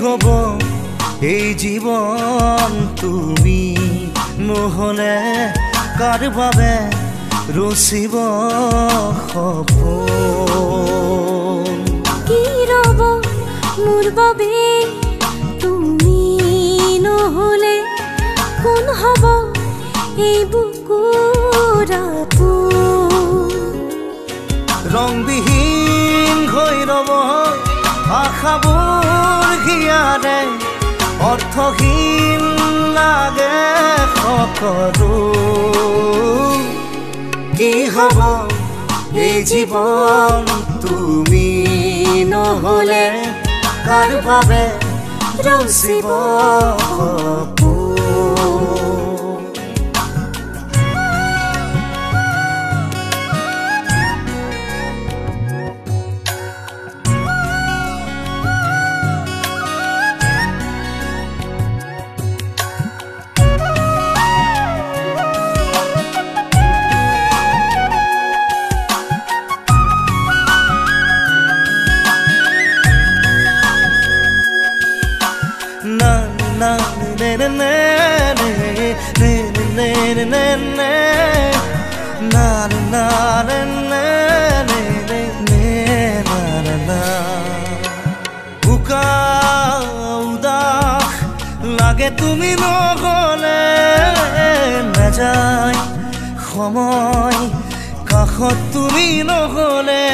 হব? এই জীৱন তুমি নহ'লে কাৰ বাবে ৰচিব সপোন কি ৰব মোৰ বাবে? তুমি নহ'লে কোন হ'ব? এই বুকুৰ আপোন। ৰংবিহীন হৈ ৰব আশাবোৰ হিয়াৰে অর্থহীন লাগে সকলো কি হ'ব এই জীৱন তুমি নহ'লে কাৰ বাবে ৰচিব সপোন na na na na na na na na na na na লাগে তুমি নগলে নাযায় সময় কাষত তুমি নহলে